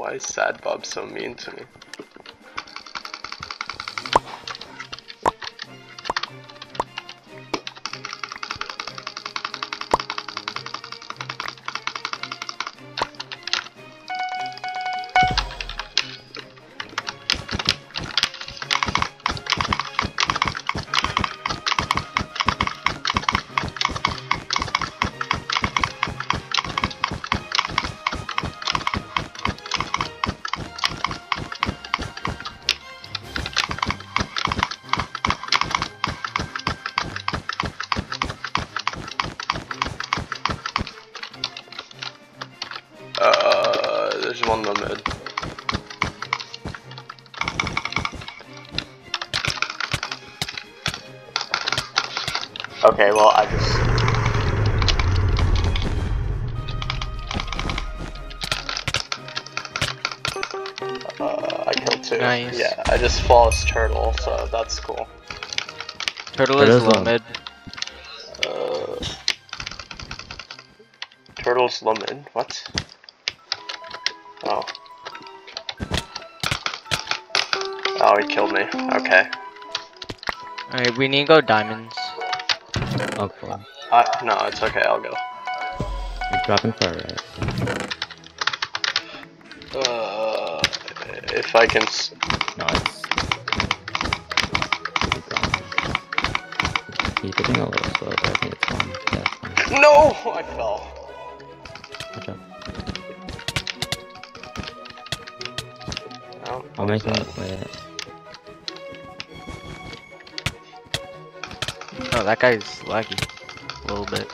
Why is Sad Bob so mean to me? Okay, well I just uh, I killed two. Nice. Yeah, I just flawless turtle, so that's cool. Turtle That is is low low. mid. Uh, turtle's lemon. What? Oh. Oh, he killed me. Okay. Alright, we need to go diamonds. Okay. Uh, no, it's okay. I'll go. You're dropping fire, right. Uh, if I can. S No, it's. Keep going. He's hitting a little slow, but I think it's fine. Yeah, it's fine. no, I fell. Watch out. I'll make him wait. Oh, that guy's laggy. A little bit.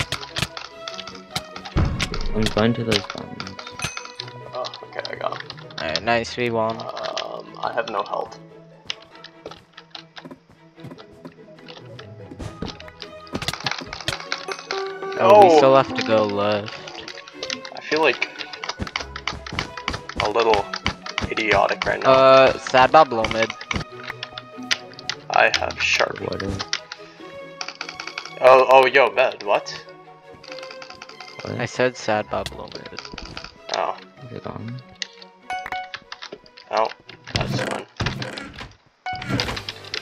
I'm going to those buttons. Oh, okay, I got him. Alright, nice V1. Um, I have no health. Oh, we still have to go left. I feel like a little idiotic right now. Uh, Sad Bob low mid. I have sharp. Water. Oh, oh, yo, med, what? What? I said Sad Bob low mid. Oh, Is it gone? oh, that's fine.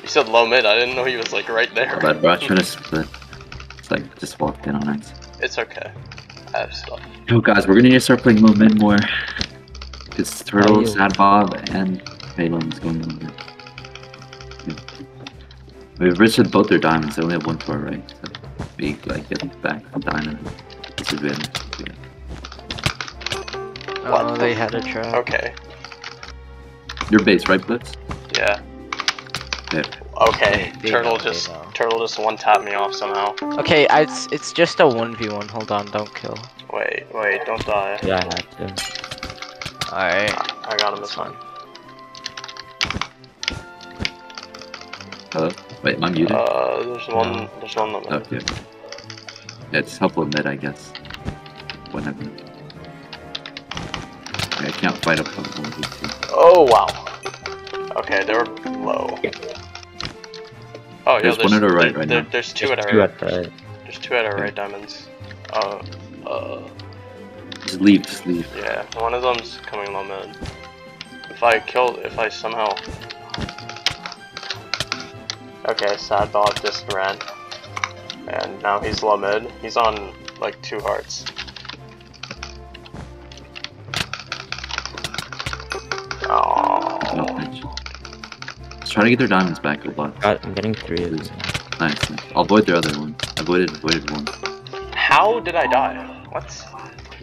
You said low mid, I didn't know he was like right there. But bro, I tried to split. It's like just walked in on it. It's okay. I have stuff. Yo guys, we're gonna need to start playing low mid more. Cause Turtle, you? Sad Bob, and Phelan's going low mid. Yeah. We've risked both their diamonds, they only have one to our right. So we like get back a diamond. Disadvantage. Yeah. Oh, What? they had a trap. Okay, Your base, right, Blitz? yeah. Yeah. Okay, They turtle just know. turtle just one tapped me off somehow. Okay, I, it's it's just a one v one. Hold on, don't kill. Wait, wait, don't die. Yeah, I had to. Alright. I got him That's this one. Hello? Wait, am I muted? Uh, there's one. No. There's one limit. okay. Yeah, it's helpful mid, I guess. Whenever. Yeah, I can't fight up on one of these two. Oh wow. Okay, they were low. Oh yeah, There's one at our right right there- now. There's two There's at our two right. at the right. There's two at our Okay. right diamonds. Uh, uh, Just leave, just leave. yeah. One of them's coming low mid. If I kill, if I somehow. Okay, sad Bob just ran, and now he's low mid. He's on like two hearts. Oh. No, thanks. Let's try to get their diamonds back, good luck. Got, I'm getting three of these. Nice, nice. I'll avoid their other one. Avoided, avoided one. How did I die? What?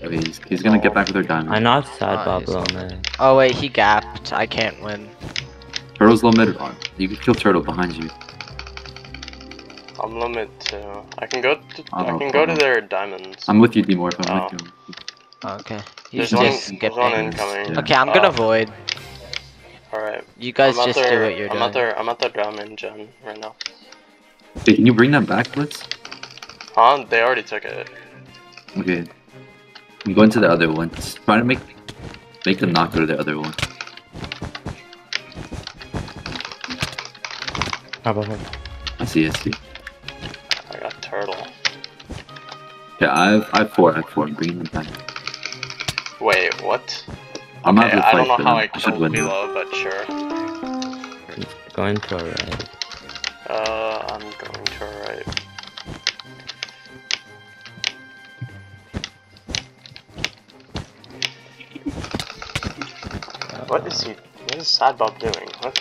Okay, he's, he's gonna get back with their diamonds. I knocked Sad Bob below man. Oh wait, he gapped. I can't win. Turtle's low mid. on. You can kill Turtle behind you. I'm limit too. I can go. To, I Oh, can go to oh. their diamonds. I'm with you, D-Morph. I'm Oh. with you. Okay. There's He's one. just There's one skipping. incoming. Yeah. Okay, I'm gonna Uh, void. All right. You guys I'm at just do what you're I'm doing. at their. I'm at the diamond gen right now. Hey, can you bring that back, Blitz? Huh? They already took it. Okay. I'm going to the other one. Just try to make make them not go to the other one. Top of him. I see, I see. I got turtle. Yeah, I have, I have four. I have four. I'm bringing them back. Wait, what? I'm Okay, out of the I don't know but how I I should killed win. now. But sure. Going to our right. Uh, I'm going to our right. What is he? What is Sad Bob doing? What?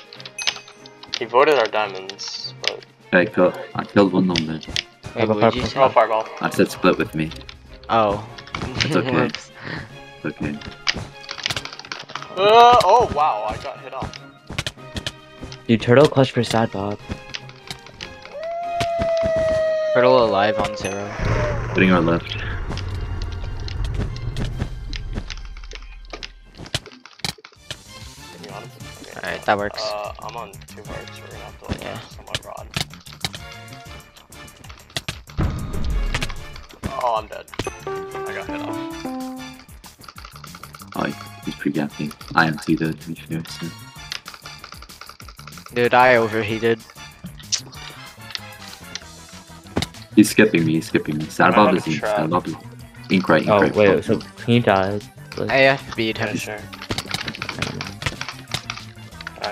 He voted our diamonds, but I killed, I killed one of them there. Wait, Have a what did you purple. say? oh, fireball. I said split with me. Oh. It's okay. Whoops. Okay. Uh, oh wow, I got hit off. Dude, turtle clutch for sad Bob. Turtle alive on zero. Putting our left. You honest? Okay. Alright, that works. Uh, I'm on two hearts. We're gonna have to like Yeah. somewhat rod. Oh, I'm dead. I got hit off. Oh, he's pre-gapping. I am too though, to be fair, so. Dude, I overheated. He's skipping me, he's skipping me. I Sadbob have is a ink, trap. Sadbob ink right, ink Oh, right. wait, so he died. Like, I FB'd Yeah, him. sure.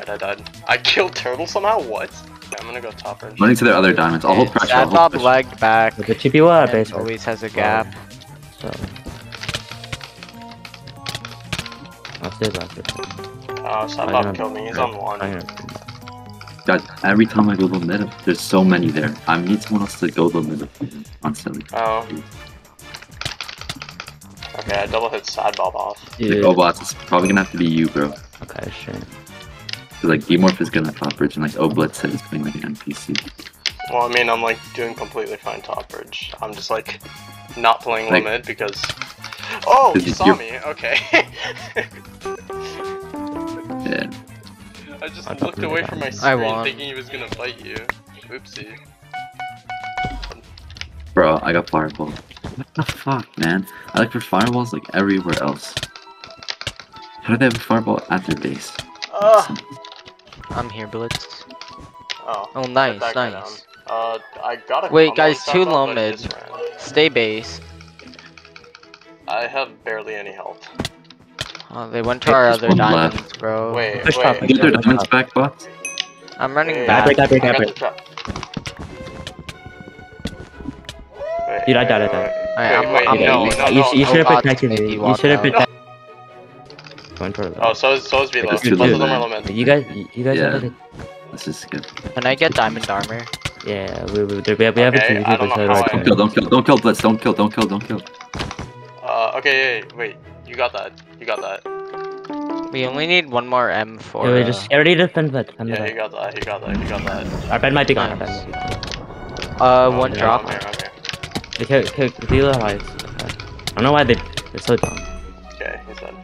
Alright, I died. I killed turtle somehow. What? Okay, I'm gonna go top ridge. Running to their other diamonds. I'll hold pressure. I'll hold pressure. lagged back. The two people base always has a gap. so. I'll stay back. Oh, Sad Bob killed me. He's on one. I'm gonna- God, every time I go the middle, there's so many there. I need someone else to go the middle constantly. Oh. Okay, I double hit Sad Bob off. The Dude, Oblitz is probably gonna have to be you, bro. okay, sure. 'Cause, like Demorph is gonna top bridge and like Oblitz said is playing like an NPC. Well, I mean, I'm like doing completely fine top bridge. I'm just like not playing Like- limit because. Oh, he 'Cause saw you're- me. Okay. Yeah. I just I looked away from my done. I screen thinking he was gonna fight you. Oopsie. Bro, I got fireball. What the fuck, man? I look for fireballs like everywhere else. How do they have a fireball at their base? Ah. Ugh. I'm here, Blitz. Oh. Oh, nice, nice. Uh, I got a Wait, guys, two Sad Bob, low mid. he just ran. Stay base. I have barely any health. Oh, they went to Hey, our other diamonds, left. bro. Wait, Push wait. top, Get their diamonds back, bots? I'm running Hey, back. break that, break I that, got break. Wait, Dude, I died, I died. Alright, I'm, Wait, wait, I'm no, leaving. no, you, you should have bots protected me. you You should have out. protected. Going toward Oh, so so is Velo. It's Both two of them man. are lament. You guys, you guys Yeah. have like This is good. Can I get diamond armor? Yeah, we, we, we have, we have Okay, a I TV don't know beside how our I- Don't kill, don't kill, don't kill, Blitz, don't kill, don't kill, don't kill. Uh, okay, wait, wait. You got that. You got that. We only need one more M for. Yeah, we uh, just already defend that. Defend Yeah, he that. got that. He got that. He got that. Our bed might be gone. Nice. might be gone. uh, Oh, one yeah, drop. I'm here, I'm here. Okay, okay, deal with lights. Okay. I don't know why they, they're so dumb. Okay, he's dead.